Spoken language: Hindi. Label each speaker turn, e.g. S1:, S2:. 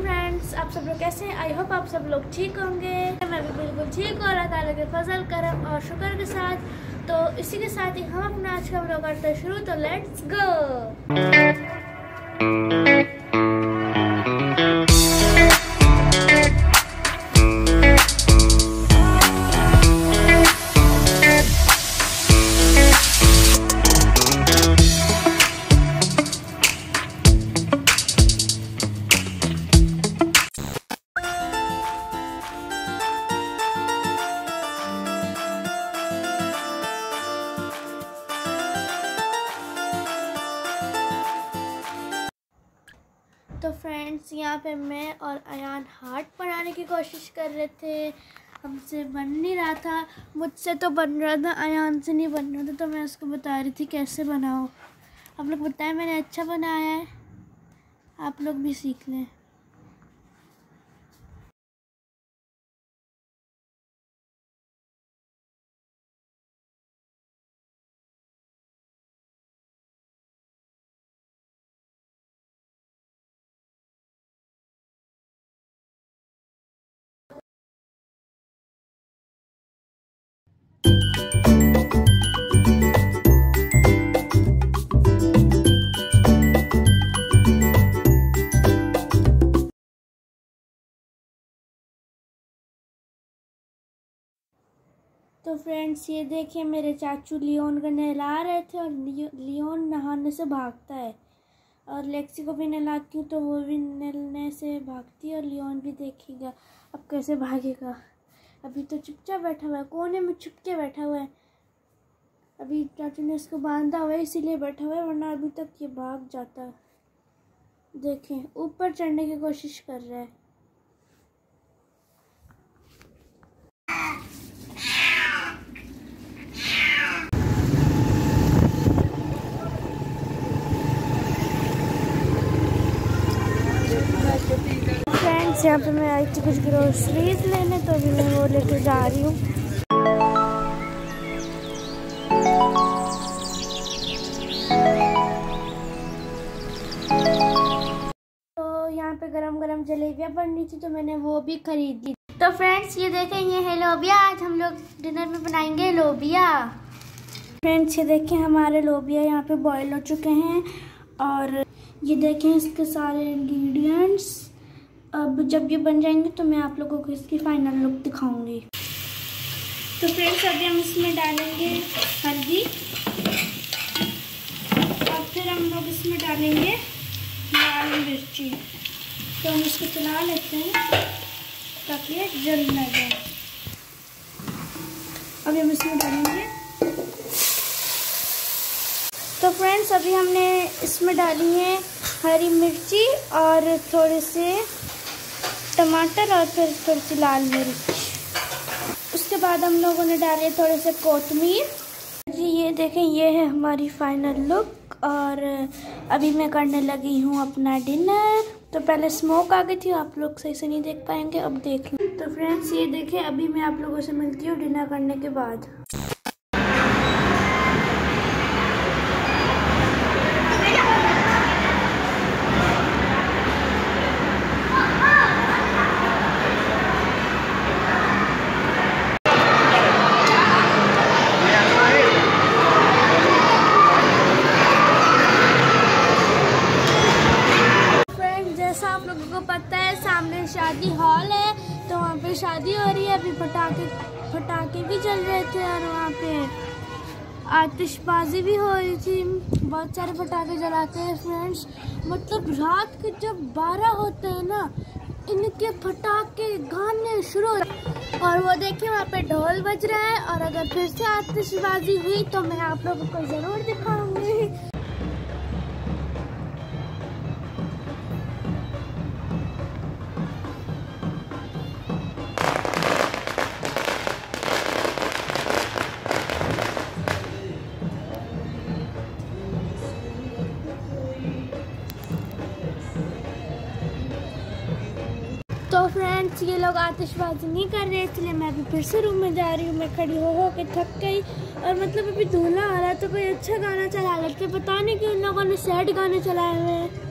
S1: फ्रेंड्स आप सब लोग कैसे आई होप आप सब लोग ठीक होंगे। मैं भी बिल्कुल ठीक हूँ, अल्लाह के फजल, करम और शुक्र के साथ। तो इसी के साथ ही हम अपना आज का ब्लॉग करते हैं शुरू तो लेट्स गो तो फ्रेंड्स यहाँ पे मैं और अयान हार्ट बनाने की कोशिश कर रहे थे। हमसे बन नहीं रहा था। मुझसे तो बन रहा था अयान से नहीं बन रहा था तो मैं उसको बता रही थी कैसे बनाओ आप लोग बताएँ मैंने अच्छा बनाया है? आप लोग भी सीख लें। तो फ्रेंड्स, ये देखिए मेरे चाचू लियोन को नहला रहे थे और लियोन नहाने से भागता है। और लेक्सी को भी नहलाती हूँ तो वो भी नहलने से भागती है और लियोन भी देखेगा, अब कैसे भागेगा। अभी तो चुपचाप बैठा हुआ है, कोने में छुप के बैठा हुआ है। अभी चाचू ने इसको बांधा हुआ है, इसीलिए बैठा हुआ है, वरना अभी तक ये भाग जाता। देखें, ऊपर चढ़ने की कोशिश कर रहा है। फ्रेंड्स यहाँ पे मैं आई थी कुछ ग्रोसरीज लेने तो अभी मैं वो लेके जा रही हूँ। तो यहाँ पे गरम गरम जलेबियाँ बननी थी तो मैंने वो भी खरीद। ली तो फ्रेंड्स ये देखें, ये है लोबिया। आज हम लोग डिनर में बनाएँगे लोबिया। फ्रेंड्स ये देखें, हमारे लोबिया यहाँ पे बॉईल हो चुके हैं। और ये देखें, इसके सारे इंग्रेडिएंट्स अब जब ये बन जाएँगे तो मैं आप लोगों को इसकी फाइनल लुक दिखाऊँगी। तो फ्रेंड्स अभी हम इसमें डालेंगे हल्दी। और फिर हम लोग इसमें डालेंगे लाल मिर्ची। तो हम इसको चला लेते हैं, ताकि ये जल ना जाए। अभी हम इसमें डालेंगे। तो फ्रेंड्स अभी हमने इसमें डाली है हरी मिर्ची और थोड़े से टमाटर और फिर थोड़ी सी लाल मिर्च। उसके बाद हम लोगों ने डाले थोड़े से कोतमीर जी, ये देखें, ये है हमारी फाइनल लुक और अभी मैं करने लगी हूँ अपना डिनर तो पहले स्मोक आ गई थी, आप लोग सही से नहीं देख पाएँगे, अब देख लें। तो फ्रेंड्स ये देखें, अभी मैं आप लोगों से मिलती हूँ डिनर करने के बाद जैसा आप लोगों को पता है सामने शादी हॉल है तो वहाँ पे शादी हो रही है। अभी पटाखे पटाखे भी चल रहे थे और वहाँ पे आतिशबाजी भी हो रही थी। बहुत सारे पटाखे जलाते हैं फ्रेंड्स मतलब रात के जब बारह होते हैं ना, इनके पटाखे गाने शुरू और वो देखिए, वहाँ पे ढोल बज रहा है। और अगर फिर से आतिशबाजी हुई तो मैं आप लोगों को ज़रूर दिखाऊँगी। फ्रेंड्स ये लोग आतिशबाजी नहीं कर रहे, इसलिए मैं अभी फिर से रूम में जा रही हूँ। मैं खड़ी हो हो के थक गई और मतलब अभी धूला आ रहा है तो कोई अच्छा गाना चला लेते पता नहीं कि उन लोगों ने सैड गाने चलाए हुए हैं।